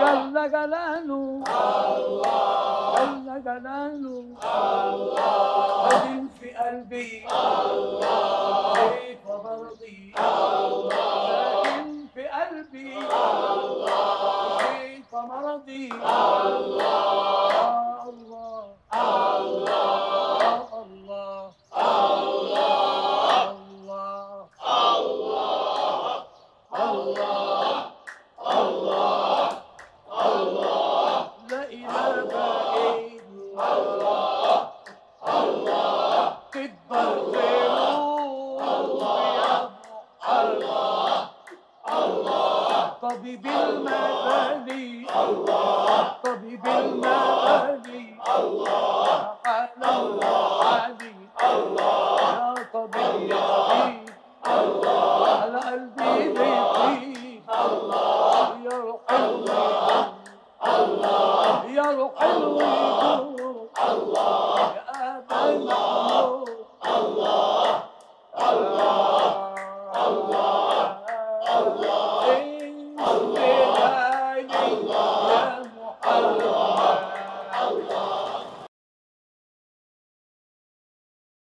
جل جلاله جل جلاله هدم في قلبي. كيف برضي. هدم في قلبي. كيف مرضي. يا الله. يا الله. الله. لا طبيب المبادئ طبيب المبادئ على علي يا طبيب طبيب على قلبي بيطيب يا روح الوجود يا روح الوجود أبا